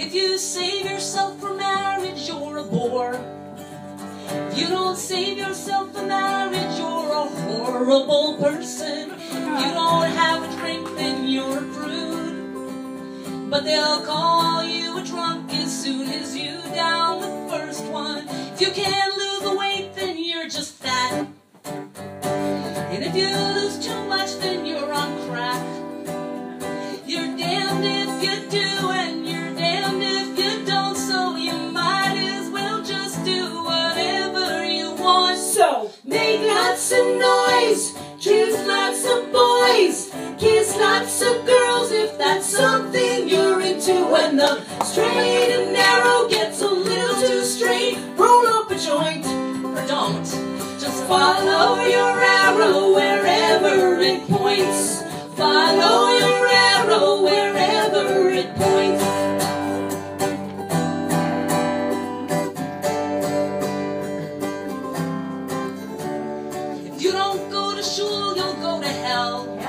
If you save yourself for marriage, you're a bore. If you don't save yourself for marriage, you're a horrible person. If you don't have a drink, then you're a prude. But they'll call you a drunk as soon as you down the first one. If you can't lose the weight, then you're just fat. And if you lose too much, then you're on crack. You're damned if you do, and you're kiss lots of girls if that's something you're into. When the straight and narrow gets a little too straight, roll up a joint. Or don't. Just Follow your arrow wherever it points. Follow your arrow wherever it points. If you don't go to shul, you'll go to hell.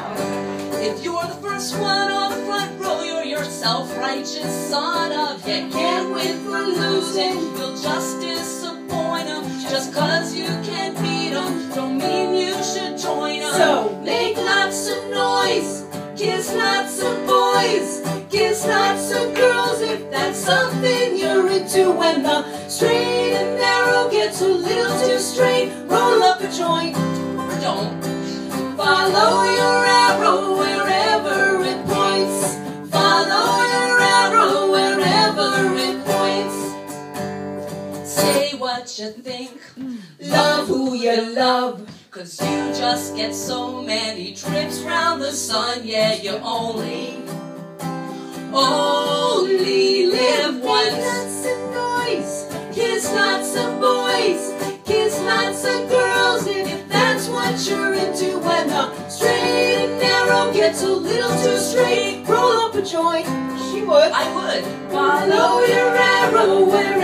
If you're the first one on the front row, you're your self-righteous son of. You can't win for losing. You'll just disappoint 'em. Just cause you can't beat 'em, don't mean you should join 'em. So make lots of noise, kiss lots of boys, kiss lots of girls if that's something you're into. When the straight and narrow gets a little Say what you think. Love who you love. Cause you just get so many trips round the sun, yeah, you only, only live once. lots of noise, kiss lots of boys, kiss lots of girls, and if that's what you're into, when the straight and narrow gets a little too straight, roll up a joint. She would. I would. Follow your arrow wherever it points.